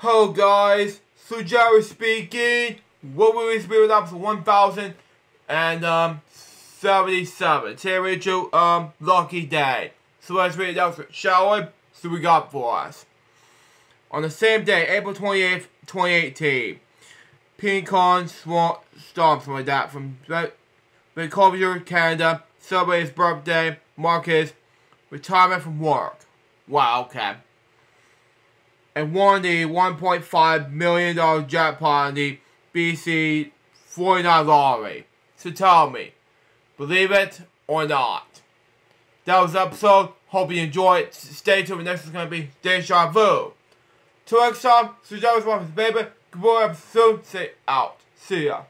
Hello guys, Sujaro speaking. What will we be with episode 1077? Today we do um lucky day. So let's read it out, shall we? So we got for us. On the same day, April 28th, 2018, Pincon Swamp Storm, like that, from Vancouver, Canada, celebrate his birthday, mark his retirement from work. Wow, okay and won the $1.5 million jackpot in the BC 49 lottery. So tell me, believe it or not. That was the episode. Hope you enjoyed. Stay tuned. Next is going to be Deja Vu. Till next time, that was one baby. Good boy episode. Say out. See ya.